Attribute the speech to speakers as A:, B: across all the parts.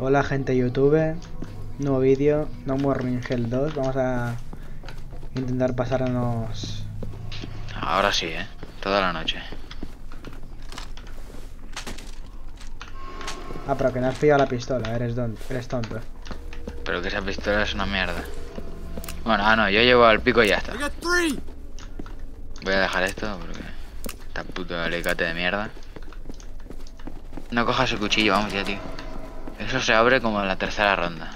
A: Hola gente YouTube, nuevo vídeo, No More in Hell 2, vamos a intentar pasarnos...
B: Ahora sí, ¿eh? Toda la noche.
A: Ah, pero que no has pillado la pistola, eres, don... eres tonto.
B: Pero que esa pistola es una mierda. Bueno, ah no, yo llevo el pico y ya está. Voy a dejar esto porque... Esta puto alicate de mierda. No cojas el cuchillo, vamos ya, tío. Eso se abre como en la tercera ronda.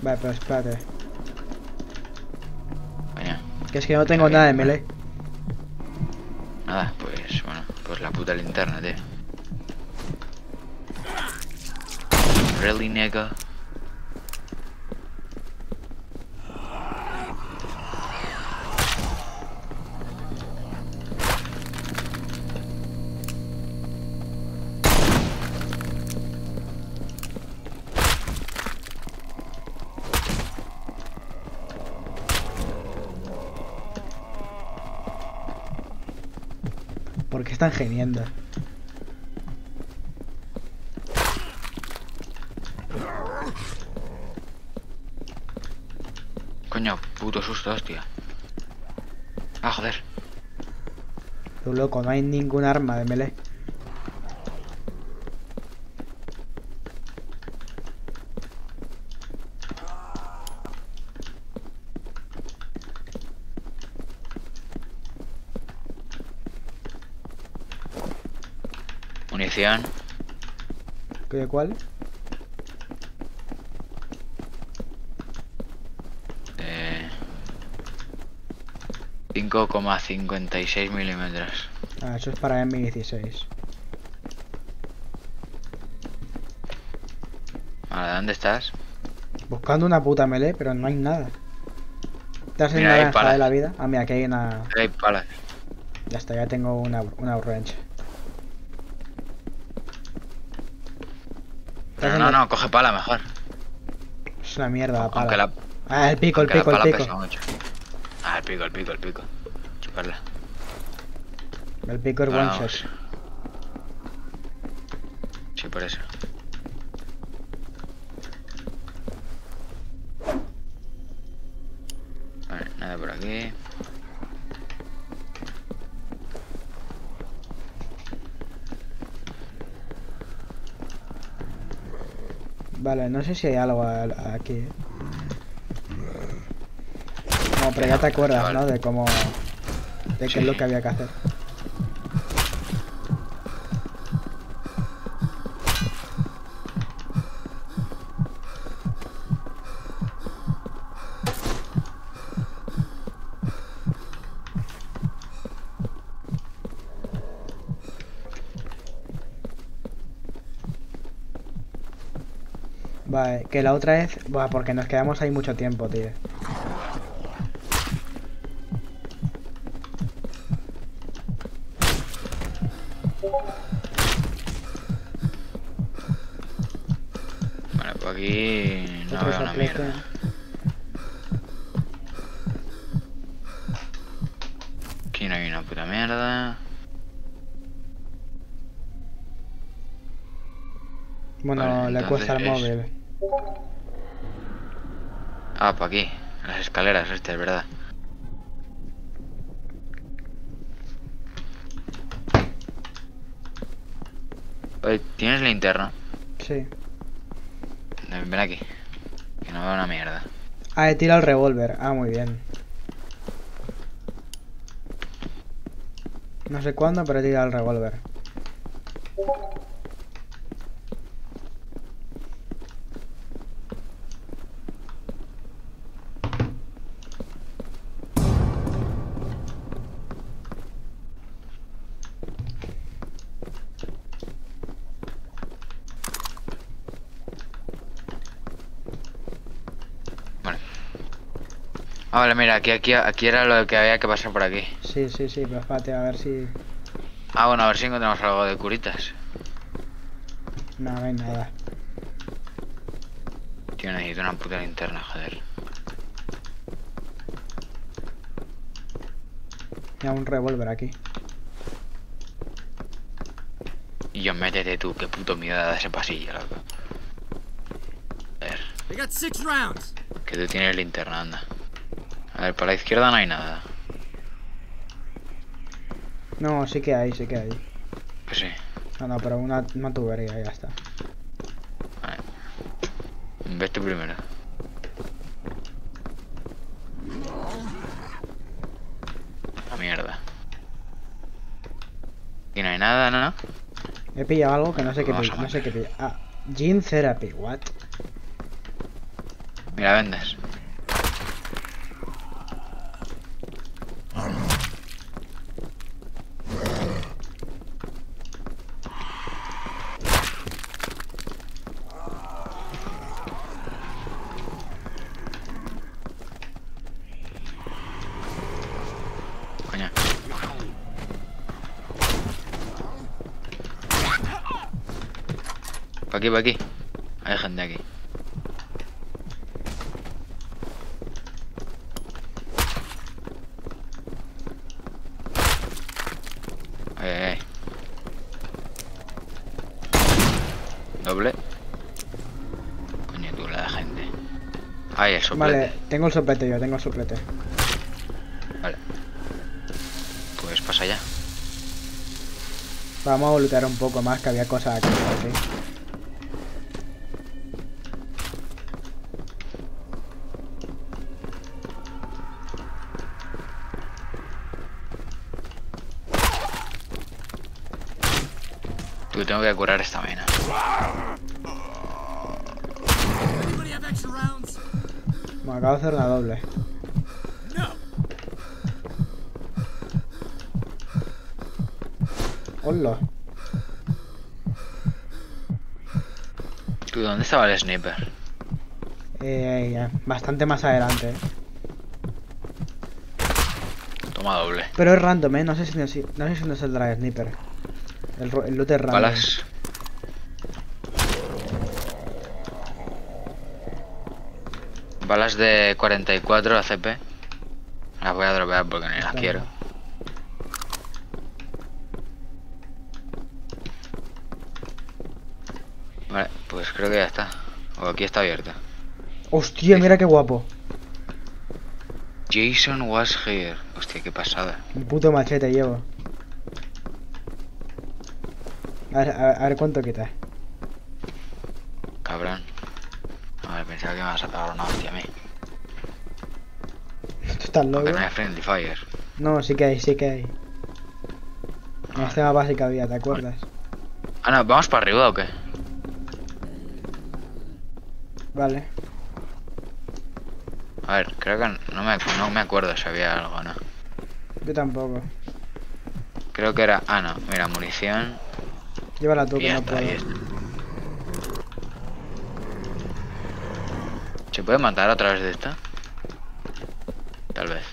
A: Vale, pero espérate. Que es que no tengo nada de melee.
B: nada, pues bueno, pues la puta linterna, tío. Really, nigga?
A: ¿Por qué están gemiendo?
B: Coño, puto susto, hostia. Ah, joder.
A: Tú loco, no hay ningún arma de melee.
B: Munición.
A: ¿De cuál?
B: Eh, 5,56 milímetros.
A: Ah, eso es para M16.
B: Vale, ¿dónde estás?
A: Buscando una puta melee, pero no hay nada. ¿Te has de la vida? Ah, mira, aquí hay una...
B: Hay palas.
A: Ya está, ya tengo una, una orange.
B: Pero no, no, coge pala mejor.
A: Es una mierda la pala.
B: la,
A: Ah, el pico, el pico, el pico.
B: pesa mucho. Ah, el pico, el pico, el pico. Chuparla.
A: El pico es one shot.
B: Sí, por eso. Vale, nada por aquí.
A: Vale, no sé si hay algo aquí. No, pero ya te acuerdas. ¿no? De cómo... De qué es lo
B: Sí.
A: que había que hacer. Vale, que la otra vez... Buah, porque nos quedamos ahí mucho tiempo, tío.
B: Vale, pues aquí no
A: Otro
B: veo una
A: soplete.
B: mierda. Aquí no hay una puta mierda.
A: Bueno,
B: Vale,
A: le cuesta el móvil.
B: Ah, por aquí. Las escaleras, este, es verdad. Oye, ¿tienes linterna?
A: Sí.
B: Ven aquí. Que no veo una mierda.
A: Ah, he tirado el revólver. Ah, muy bien. No sé cuándo, pero he tirado el revólver.
B: Ah, vale, mira, aquí, aquí, aquí era lo que había que pasar por aquí.
A: Sí, sí, sí, pero espérate, a ver si...
B: Ah, bueno, a ver si encontramos algo de curitas.
A: No, no hay nada.
B: Tío, necesito una puta linterna, joder.
A: Mira, un revólver aquí.
B: Y yo, métete tú, qué puto miedo da ese pasillo, loco. Que tú tienes linterna, anda. A ver, por la izquierda no hay nada.
A: No, sí que hay, sí que hay.
B: Pues sí.
A: No, no, pero una, una tubería, ya está.
B: Vale. Ves tú primero. La mierda. Aquí no hay nada, ¿no?
A: He pillado algo que no sé qué
B: Vamos a
A: pilla, no sé qué. Ah, Gene Therapy, what?
B: Mira, vendes. Coño. Pa' aquí, pa' aquí. Hay gente aquí. Ay, ay. Doble. Coño, tú la de gente. Ay, el soplete.
A: Vale, tengo el soplete yo, tengo el soplete.
B: Vale. Pues pasa ya.
A: Vamos a lootear un poco más, que había cosas aquí. así.
B: Tengo que curar esta vaina.
A: Me acabo de hacer una doble. Hola.
B: ¿Tú dónde estaba el sniper?
A: Eh, ya, bastante más adelante. eh.
B: Toma doble.
A: Pero es random, eh. No sé si no, sé si no saldrá el sniper. El, el loot es random.
B: Balas. Balas de 44 ACP. Las voy a dropear porque ni las quiero. Vale, pues creo que ya está. O aquí está abierta.
A: Hostia, mira qué guapo.
B: Jason was here. Hostia, qué pasada.
A: Un puto machete llevo. A ver, a ver, a ver cuánto quita.
B: Cabrón. A ver, pensaba que me vas a pegar una hostia a mí.
A: ¿Tú estás loco?
B: No hay friendly fire.
A: No, sí que hay, sí que hay. En este mapa sí que había, ¿te acuerdas?
B: Ah, no, ¿vamos para arriba o qué?
A: Vale.
B: A ver, creo que no me, no me acuerdo si había algo, ¿no?
A: Yo tampoco.
B: Creo que era... Ah, no, mira, munición.
A: Llévala tú, que no puedo.
B: ¿Se puede matar a través de esta? Tal vez.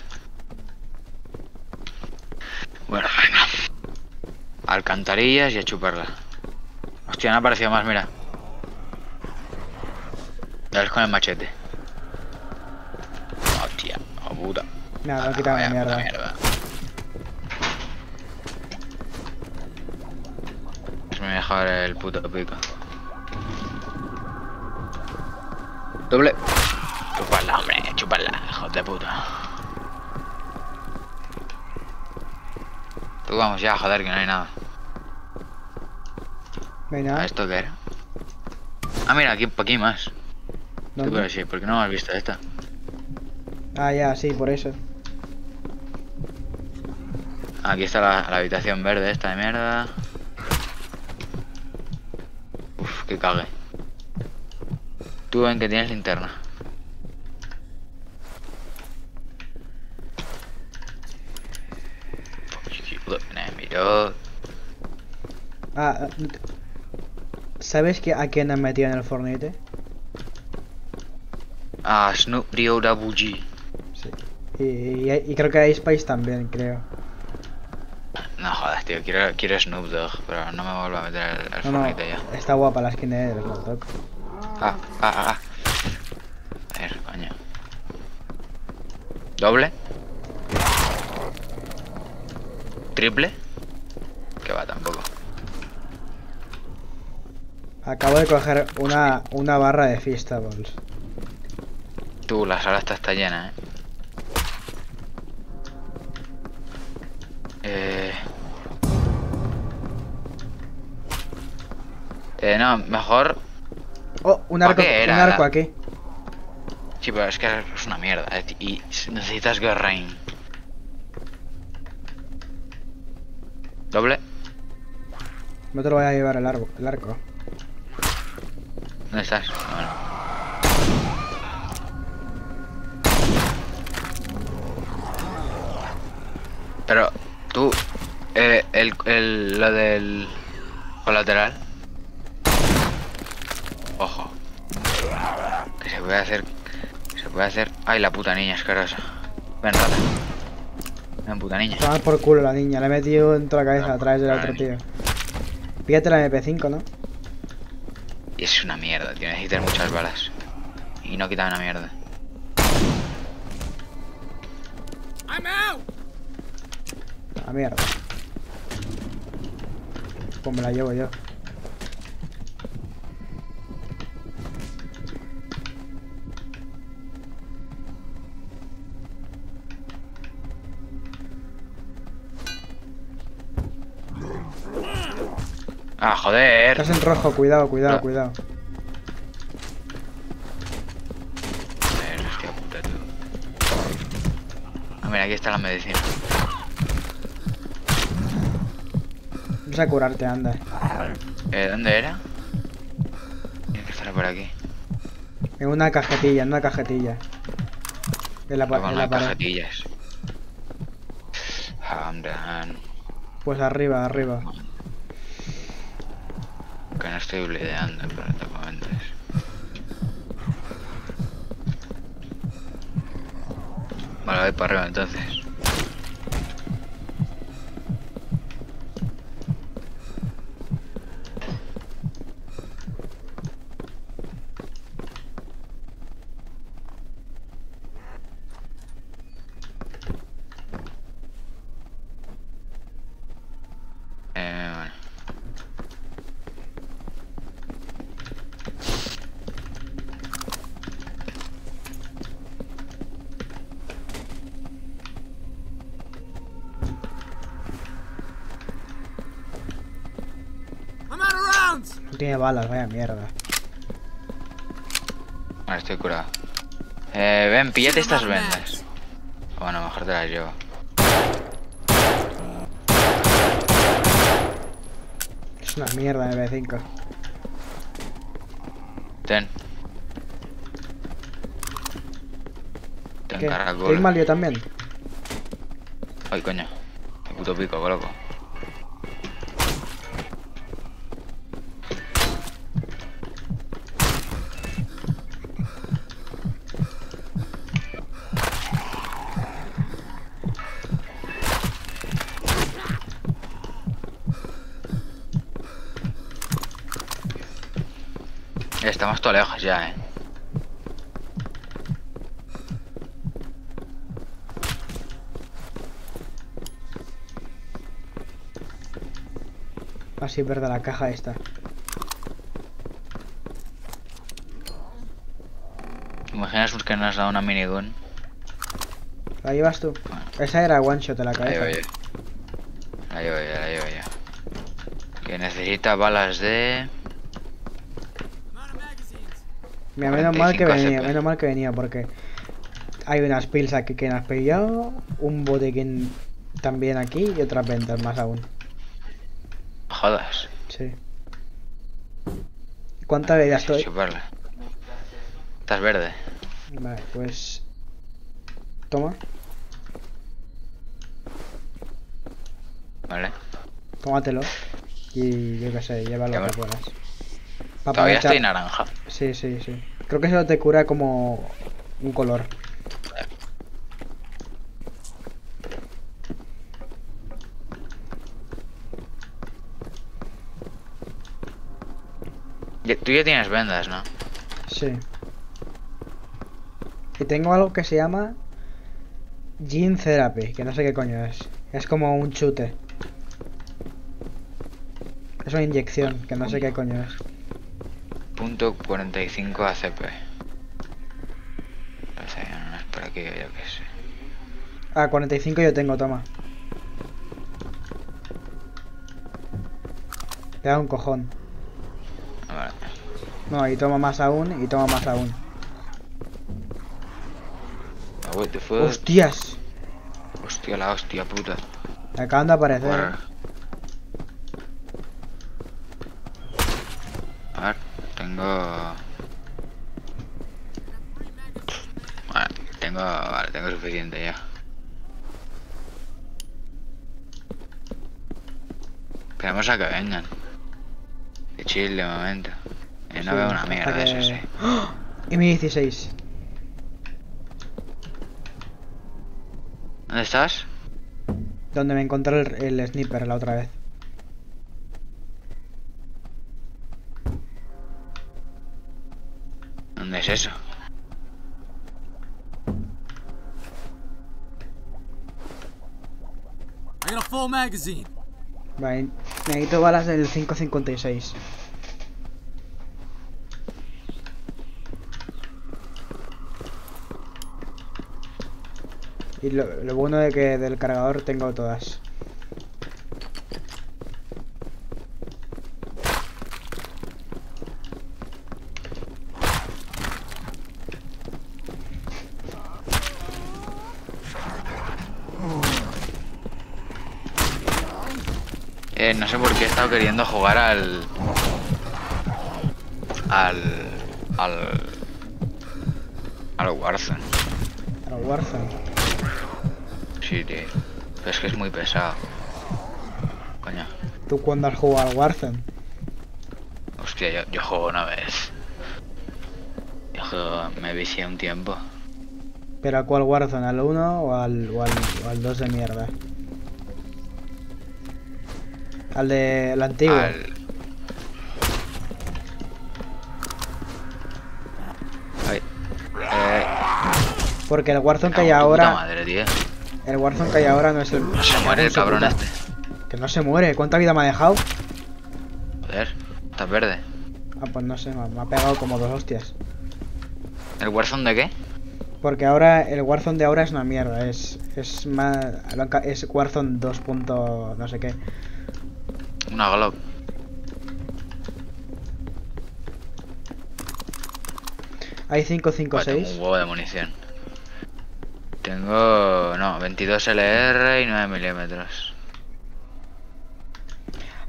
B: Bueno, venga. Alcantarillas y a chuparla. Hostia, no ha aparecido más, mira. Dale con el machete. Hostia, oh puta.
A: Nada, no quita
B: vaya
A: la
B: puta
A: mierda.
B: El puto pico. Doble. Chuparla, hombre, chuparla, hijos de puta. Tú vamos ya, joder, que no hay nada.
A: Venga,
B: ¿A esto qué era? Ah, mira, aquí, aquí más.
A: ¿dónde?
B: pero sí, ¿por qué no has visto esta?
A: Ah, ya, sí, por eso.
B: Aquí está la, la habitación verde esta de mierda. Cague. Tú ven que tienes linterna.
A: Ah, ah, ¿sabes que a quién han metido en el Fortnite?
B: Ah, Snoop Dio Double G.
A: Sí. Y, y- y creo que hay Spice también, creo.
B: No jodas, tío, quiero, quiero Snoop Dogg, pero no me vuelvo a meter el, el
A: No, no,
B: Fortnite ya.
A: está guapa la skin de Slowdog.
B: Ah, ah, ah, ah. A ver, coño. ¿Doble? ¿Triple? Que va tampoco.
A: Acabo de coger una, una barra de Feastables.
B: Tú, la sala está, está llena. Eh... no, mejor...
A: Oh, un
B: ¿Para
A: arco,
B: qué era?
A: un arco aquí.
B: Sí, pero es que es una mierda, eh, y necesitas Guerrain. ¿Doble?
A: No te lo voy a llevar el arco. El arco.
B: ¿Dónde estás? Bueno. Pero, tú, eh, el, el, lo del colateral. Puede hacer, se puede hacer... Ay, la puta niña asquerosa. Ven, rata. Ven, puta niña.
A: Toma por culo la niña. Le he metido dentro de la cabeza
B: No,
A: a través del otro tío. Píllate la MP5, ¿no?
B: Y es una mierda, tío. Necesitas muchas balas. Y no quitan una mierda.
A: A mierda. Pues me la llevo yo.
B: Ah, joder.
A: Estás en rojo, cuidado, cuidado,
B: No.
A: cuidado.
B: Joder, hostia puta, tú. Ah, mira, aquí está la medicina.
A: Vamos a curarte, anda.
B: Eh, ¿dónde era? Tiene que estar por aquí.
A: En una cajetilla, en una cajetilla. En la,
B: Con
A: en la pared.
B: cajetillas. Hamdan.
A: Pues arriba, arriba.
B: No estoy blideando, pero te comentes. Vale, voy para arriba entonces.
A: Tiene balas, vaya mierda.
B: Vale, estoy curado. Eh, ven, píllate estas vendas. Bueno, mejor te las llevo.
A: Es una mierda MP5.
B: Ten. Ten
A: ¿Qué?
B: caracol.
A: ¿Estoy mal yo también?
B: Ay, coño. Qué puto pico, loco. Estamos todo lejos ya, eh.
A: Así es verdad, la caja esta.
B: Imaginas que nos has dado una minigun.
A: ¿La llevas tú? Esa era one shot de la
B: La llevo
A: cabeza.
B: yo. La llevo yo, la llevo yo. Que necesita balas de...
A: Mira, menos mal que
B: 45
A: venía, menos mal que venía porque hay unas pills aquí que has pillado, un botiquín también aquí y otras ventas más aún.
B: Jodas.
A: Sí. ¿Cuánta vida estoy?
B: Chuparla. Estás verde.
A: Vale, pues... Toma,
B: Vale.
A: tómatelo. Y yo qué sé, llévalo
B: Ya
A: que puedas.
B: Todavía
A: aprovechar-
B: estoy naranja.
A: Sí, sí, sí. Creo que eso te cura como un color.
B: Tú ya tienes vendas, ¿no?
A: Sí. Y tengo algo que se llama Gene Therapy, que no sé qué coño es. Es como un chute. Es una inyección, que no sé qué coño es.
B: Punto 45 ACP. aquí, yo qué sé.
A: Ah, 45 yo tengo, toma. Te da un cojón.
B: Vale.
A: No, y toma más aún, y toma más aún.
B: Ah, what the fuck?
A: ¡Hostias!
B: Hostia, la hostia puta.
A: Acaban de aparecer.
B: Bueno. A ver, tengo... Vale, tengo... Vale, tengo suficiente ya. Esperamos a que vengan. Que chill de momento. No
A: Sí,
B: veo una mierda,
A: que-
B: eso sí.
A: ¡Ah! Y mi 16.
B: ¿Dónde estás?
A: Donde me encontré el, el sniper la otra vez.
B: Es eso?
C: I got a full magazine.
A: Vale, necesito balas del 556. Y lo, lo bueno de que del cargador tengo todas.
B: Eh, no sé por qué he estado queriendo jugar al... Al... Al... Al Warzone.
A: Al Warzone.
B: Sí, tío. Pero es que es muy pesado. Coño.
A: ¿Tú cuándo has jugado al Warzone?
B: Hostia, yo, yo juego una vez. Yo juego, me vicié un tiempo.
A: ¿Pero a cuál Warzone? ¿Al 1 o al, o al, o al 2 de mierda? Al de.
B: Al... Ay. Eh,
A: Porque el Warzone que hay ahora.
B: madre, tío.
A: El Warzone que hay ahora no es el.
B: No se muere el cabrón este.
A: Que no se muere. ¿Cuánta vida me ha dejado?
B: Joder, estás verde.
A: Ah, pues no sé, me ha pegado como dos hostias.
B: ¿El Warzone de qué?
A: Porque ahora el Warzone de ahora es una mierda, es es más es Warzone 2. punto no sé qué.
B: Una Glock.
A: Hay
B: Buah, tengo
A: 556.
B: un huevo de munición. Tengo... No, 22 LR y 9 milímetros.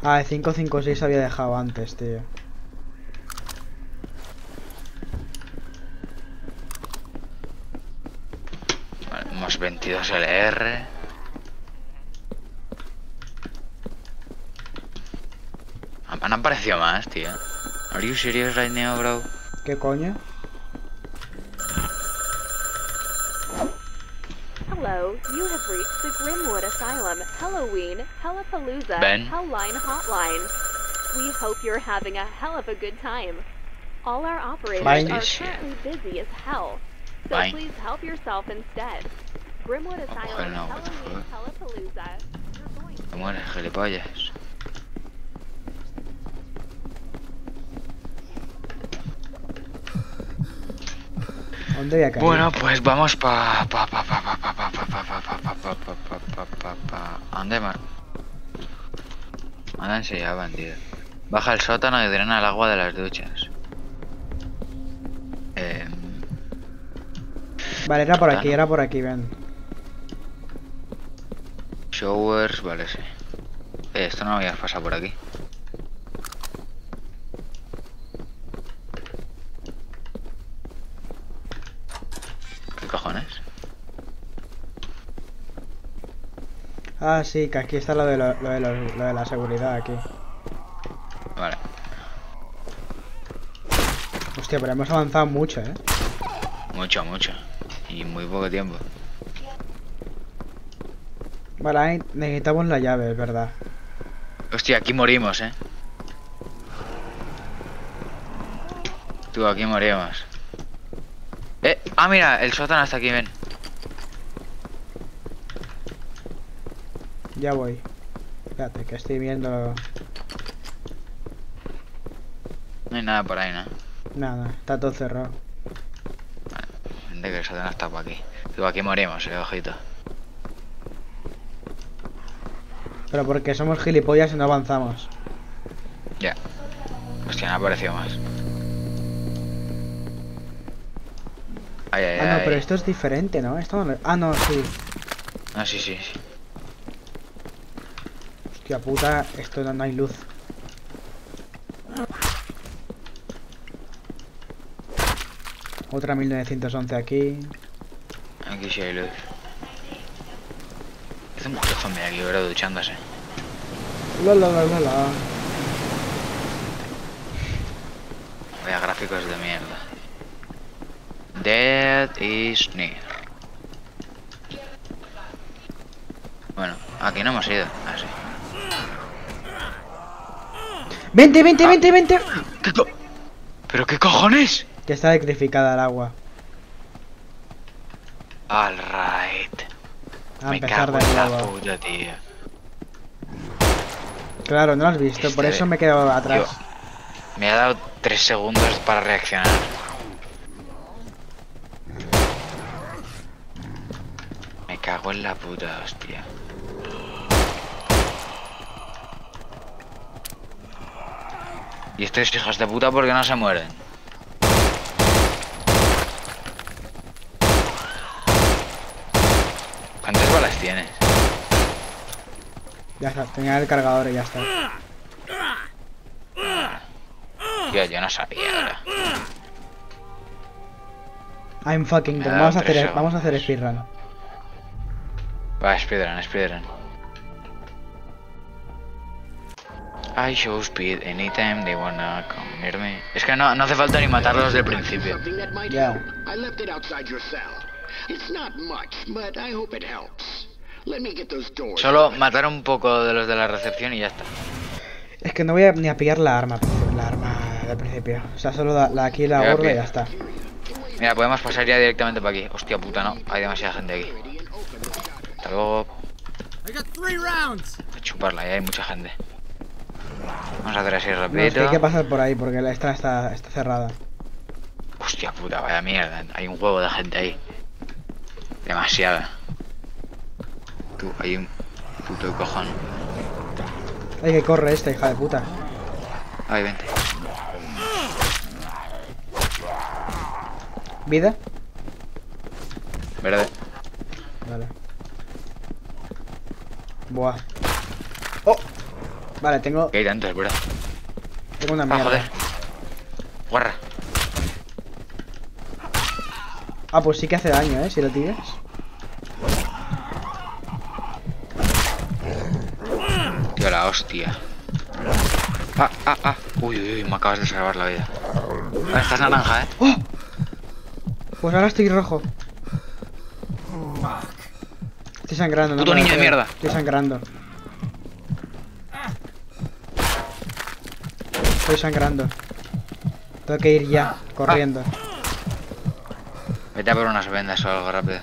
A: Ah, el 556 había dejado antes, tío.
B: Vale, más 22 LR. Han han aparecido más, tío. Are you serious right now, bro?
A: ¿Qué coño?
D: Hello, you have reached the Grimwood Asylum Halloween Hellapalooza
B: Ben?
D: Hellline Hotline. We hope you're having a hell of a good time. All our operators
A: Fine.
D: are
B: Shit.
D: currently busy as hell, so
B: Fine.
D: please help yourself instead. Grimwood
B: Oh,
D: Asylum
B: no, what the
D: Halloween
B: fuck?
D: Hellapalooza. You're going
B: Te
A: ¿Dónde voy a caer?
B: Bueno, pues vamos pa... pa pa pa pa pa pa pa pa pa pa pa pa pa pa pa pa pa ¿A dónde, Mar? ¿A dónde se llaman, tío? Baja el sótano y drena el agua de las duchas. Eh...
A: Vale, era por aquí, era por aquí, ven.
B: Showers, vale, sí. Eh, esto no lo habías pasado por aquí. ¿Qué cojones?
A: Ah, sí, que aquí está lo de, lo, lo de, lo de la seguridad aquí.
B: Vale.
A: Hostia, pero hemos avanzado mucho, ¿eh?
B: Mucho, mucho. Y muy poco tiempo.
A: Vale, ahí necesitamos la llave, es verdad.
B: Hostia, aquí morimos, eh. Tú, aquí morimos. Eh, ah, mira, el sótano está aquí, ven.
A: Ya voy. Espérate, que estoy viendo...
B: No hay nada por ahí, ¿no?
A: Nada, está todo cerrado.
B: Vente que el sótano está por aquí. Tú, aquí morimos, eh, ojito.
A: Pero porque somos gilipollas y no avanzamos.
B: Ya. Hostia, no ha aparecido más. Ay, ay,
A: Ah, no,
B: ay.
A: pero esto es diferente, ¿no? Esto no... Ah, no, sí.
B: Ah, sí, sí, sí.
A: Hostia puta, esto no, no hay luz. Otra 1911 aquí.
B: Aquí sí hay luz. Hace mucho zombie aquí, bro, duchándose.
A: La la la la la.
B: Vaya gráficos de mierda. Dead is near. Bueno, aquí no hemos ido. Ah, sí.
A: ¡Vente, vente, vente, vente!
B: ¿Qué co- ¿Pero qué cojones?
A: Que está electrificada el agua.
B: Alright.
A: A
B: Me cago
A: de
B: en la puta, tío.
A: Claro, no lo has visto, por
B: Este-
A: eso me he quedado atrás.
B: Me ha dado tres segundos para reaccionar. Me cago en la puta, hostia. Y estos hijos de puta porque no se mueren. ¿Cuántas balas tienes?
A: Ya está, tenía el cargador y ya está.
B: Tío, yo no sabía ahora.
A: I'm fucking Vamos a
B: tres
A: hacer, vamos a hacer speedrun.
B: Va, speedrun, speedrun. I show speed anytime they wanna come near me. Es que no, no hace falta ni matarlos del principio.
A: Yeah.
E: help. I left it outside your cell. It's not much, but I hope it helps. Let me get those doors.
B: Solo matar un poco de los de la recepción y ya está.
A: Es que no voy a, ni a pillar la arma, la arma del principio. O sea, solo la, la aquí la gorda y ya está.
B: Mira, podemos pasar ya directamente para aquí. Hostia puta, no. Hay demasiada gente aquí. Hasta luego. A chuparla, ya hay mucha gente. Vamos a hacer así
A: No, es que
B: rapidito.
A: hay que pasar por ahí porque la esta está, está cerrada.
B: Hostia puta, vaya mierda. Hay un huevo de gente ahí. Demasiada. Tú, hay un puto cojón.
A: Ay, que corre esta hija de puta.
B: Ay, vente.
A: ¿Vida?
B: Verde.
A: Vale. Buah. Oh. Vale, tengo,
B: Que hay tantos, bro.
A: tengo una
B: Ah,
A: mierda.
B: joder. Guarra.
A: Ah, pues sí que hace daño, ¿eh? Si lo tiras.
B: Tío, la hostia. Ah, ah, ah. Uy, uy, uy, me acabas de salvar la vida. Ah, estás naranja, eh.
A: ¡Oh! Pues ahora estoy rojo. Estoy sangrando, no
B: Puto
A: lo
B: niño de mierda.
A: Estoy sangrando. Estoy sangrando. Tengo que ir ya, corriendo.
B: Vete a por unas vendas o algo rápido.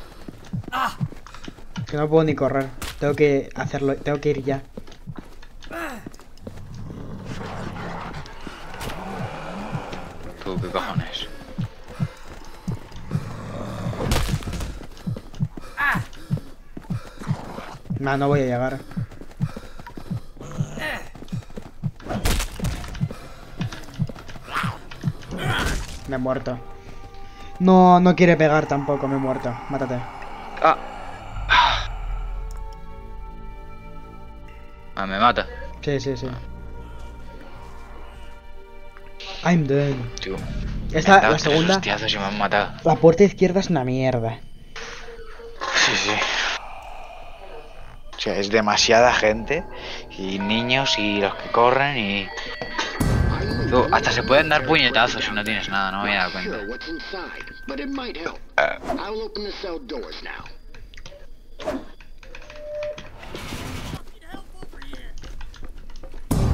A: Que no puedo ni correr. Tengo que hacerlo, tengo que ir ya.
B: Tú, qué cojones.
A: No, no voy a llegar. Me he muerto. No, no quiere pegar tampoco, me he muerto. Mátate.
B: Ah. Ah, me mata.
A: Sí, sí, sí. I'm done.
B: Tío.
A: Esta, la segunda,
B: hostiazos y me han matado.
A: la puerta izquierda es una mierda.
B: Sí, sí. O sea, es demasiada gente. Y niños y los que corren y... Tú, hasta se pueden dar puñetazos si no tienes nada, no me había dado cuenta.
E: what's inside, but it might help.
B: Ah.
E: I'll open the cell doors now.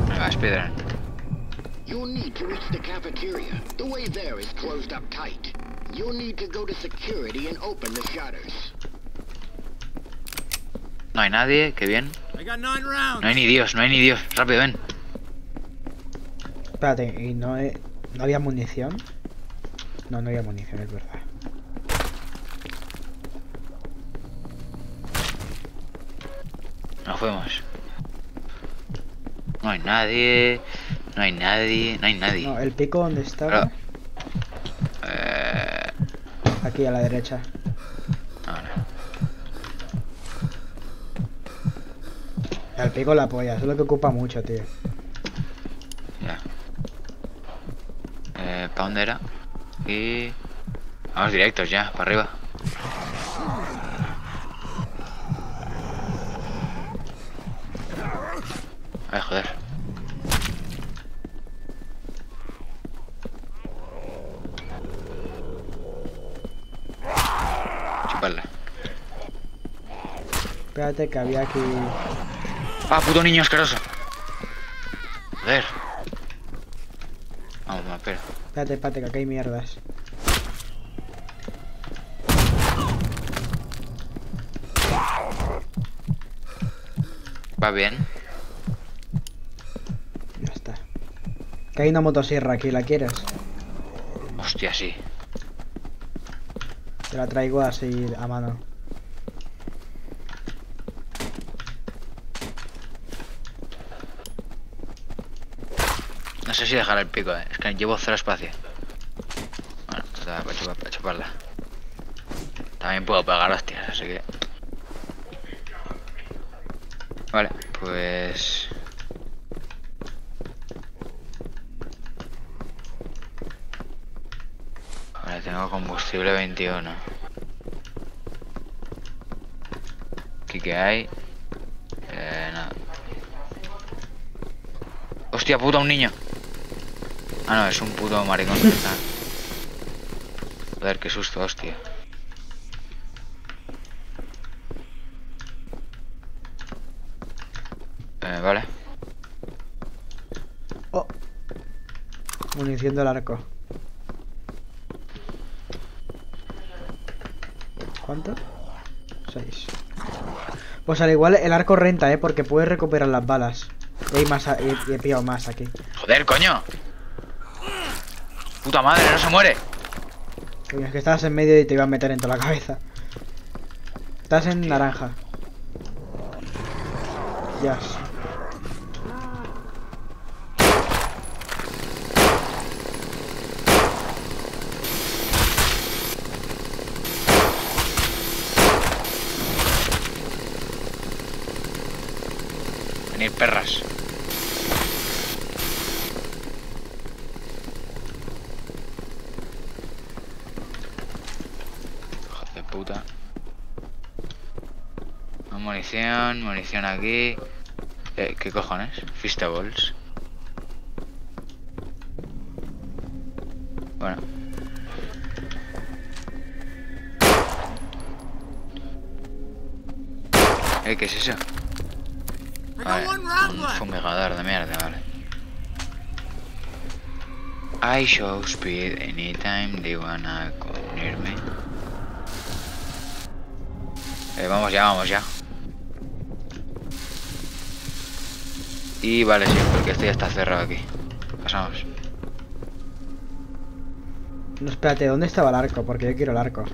B: Venga, speedrun.
E: You'll need to reach the cafeteria. The way there is closed up tight. You'll need to go to security and open the shutters.
B: No hay nadie, qué bien. No hay ni Dios, no hay ni Dios. Rápido, ven.
A: Espérate, ¿y no, había munición? No, no había munición, es verdad.
B: Nos fuimos. No hay nadie. No hay nadie. No hay nadie.
A: No, el pico donde estaba.
B: Eh.
A: Aquí a la derecha. El pico la polla, eso es lo que ocupa mucho, tío.
B: ¿Para dónde era? Y... Vamos directos ya, para arriba. Ay, joder. Chuparla.
A: Espérate que había aquí.
B: ¡Ah, puto niño asqueroso! Joder.
A: Espérate, espérate, que aquí hay mierdas.
B: Va bien.
A: Ya está. Que hay una motosierra aquí, ¿la quieres?
B: Hostia, sí.
A: Te la traigo así a mano.
B: No sé si dejar el pico, eh. Es que llevo cero espacio. Bueno, para, para chuparla. También puedo pegar hostias, así que... Vale, pues... Vale, tengo combustible 21. ¿Aquí qué hay? Eh, nada. Hostia puta, un niño. Ah, no, es un puto maricón. Joder, qué susto, hostia. Eh, vale.
A: Oh. Munición del arco. ¿Cuánto? Seis. Pues al igual el arco renta, ¿eh? Porque puedes recuperar las balas. Y hay más, y he pillado más aquí.
B: Joder, coño. Puta madre, no se muere.
A: Coño, es que estabas en medio y te iba a meter en toda la cabeza. Estás en naranja. Ya.
B: Venir perras. Hijo de puta. Más Munición, munición aquí. Eh, ¿Qué cojones? Fistables. Bueno. Eh, ¿qué es eso? Vale, un fumigador de mierda, vale. I show speed anytime they wanna come near me. Eh, vamos ya, vamos ya. Y vale, sí, porque esto ya está cerrado aquí. Pasamos.
A: No, espérate, ¿dónde estaba el arco? Porque yo quiero el arco.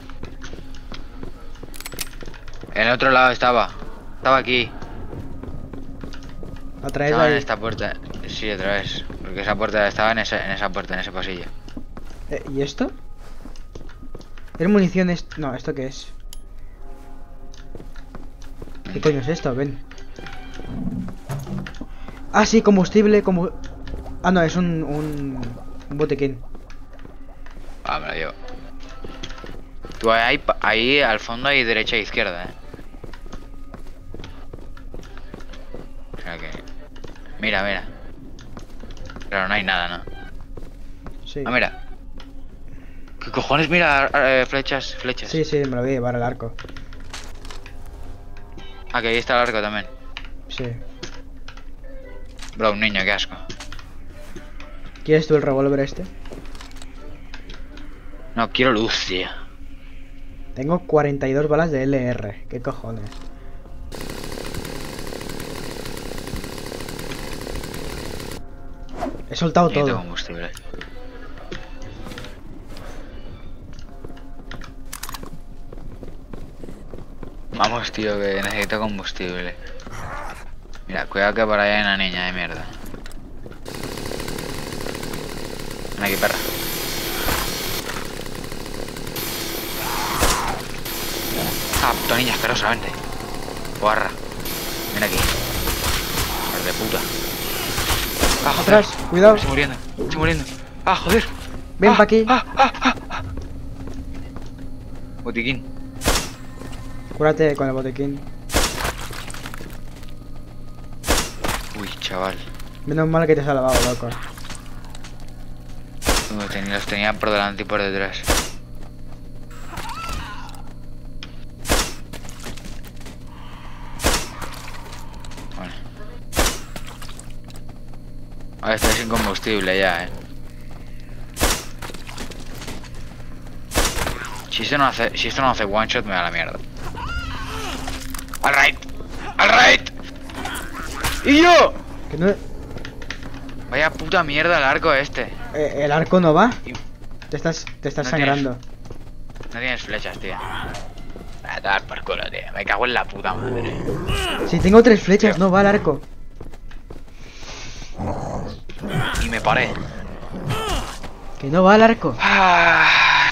B: En el otro lado estaba. Estaba aquí.
A: ¿La traes
B: Estaba en esta puerta. Sí, otra vez. Porque esa puerta estaba en esa, en esa puerta, en ese pasillo.
A: Eh, ¿Y esto? ¿Es munición? est- No, ¿esto qué es? ¿Qué coño es esto? Ven. Ah, sí, combustible, como... Ah, no, es un, un, un botequín.
B: Ah, me lo llevo. Tú ahí, ahí al fondo hay derecha e izquierda, eh. O sea que. Mira, mira. Claro, no hay nada, ¿no?
A: Sí.
B: Ah, mira. ¿Qué cojones? Mira, eh, flechas, flechas.
A: Sí, sí, me lo voy a llevar al arco.
B: Ah, que ahí está el arco también.
A: Sí.
B: Bro, un niño, qué asco.
A: ¿Quieres tú el revólver este?
B: No, quiero luz, tío.
A: Tengo 42 balas de LR. ¿Qué cojones? He soltado
B: Necesito
A: todo.
B: combustible. Vamos, tío, que necesito combustible. Mira, cuidado que por ahí hay una niña de mierda. Ven aquí, perra. Ah, puta niña asquerosa, vente. Guarra. Ven aquí. Hijo de puta. Ah, joder.
A: Atrás, cuidado.
B: Estoy muriendo, estoy muriendo. Ah, joder.
A: Ven
B: Ah,
A: pa' aquí.
B: Ah, ah, ah, ah. Botiquín.
A: Cúrate con el botiquín.
B: Chaval.
A: Menos mal que te has salvado, loco.
B: Los tenía, los tenía por delante y por detrás. Bueno. Ahora estoy sin combustible ya, eh. Si esto no hace, si esto no hace one shot me da la mierda. Alright, alright. Y yo.
A: Que no...
B: Vaya puta mierda el arco este.
A: eh, el arco no va.
B: Y-
A: Te estás, te estás
B: No
A: sangrando.
B: No tienes flechas, tío. A dar por culo, tío. Me cago en la puta madre.
A: Si tengo tres flechas, no va el arco.
B: Y me paré.
A: Que no va el arco.
B: Ah,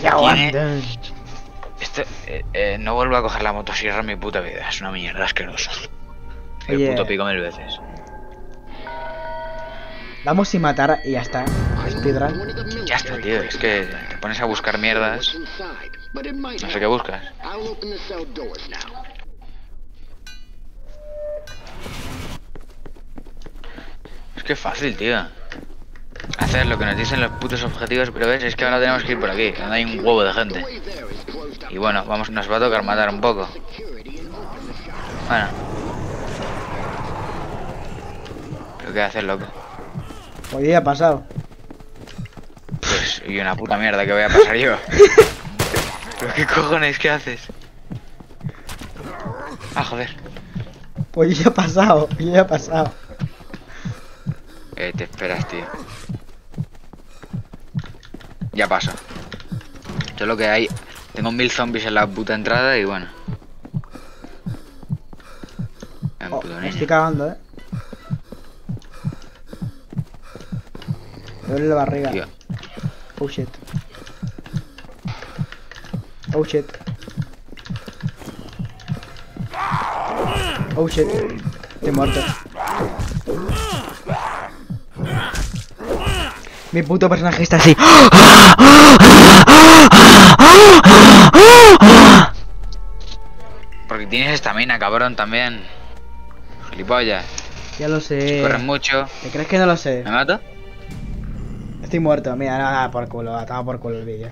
A: Ya aguanta.
B: Esto, eh, eh, no vuelvo a coger la motosierra en mi puta vida. Es una mierda asquerosa. El
A: Oye.
B: puto pico mil veces.
A: Vamos sin matar y ya está. Speedrun.
B: Ya está, tío. Es que te pones a buscar mierdas. No sé qué buscas. Es que fácil, tío. Hacer lo que nos dicen los putos objetivos, pero ves, es que ahora tenemos que ir por aquí. Donde hay un huevo de gente. Y bueno, vamos, nos va a tocar matar un poco. Bueno. ¿Pero qué haces, loco?
A: Hoy día ha pasado.
B: Pues, y una puta mierda que voy a pasar yo. ¿Pero qué cojones, qué haces? Ah, joder.
A: Hoy ya ha pasado. Ya ha pasado.
B: Eh, te esperas, tío. Ya pasa. Yo lo que hay... Tengo mil zombies en la puta entrada y bueno. En
A: Oh, me estoy cagando, eh. Duele la barriga. Oh shit. Oh shit. Oh shit. Estoy muerto. Mi puto personaje está así.
B: porque tienes estamina, cabrón, también. Gilipollas.
A: Ya lo sé.
B: Corres mucho.
A: ¿Te crees que no lo sé?
B: ¿Me mato?
A: Estoy muerto. Mira, nada, nada por culo. Toma por culo el vídeo.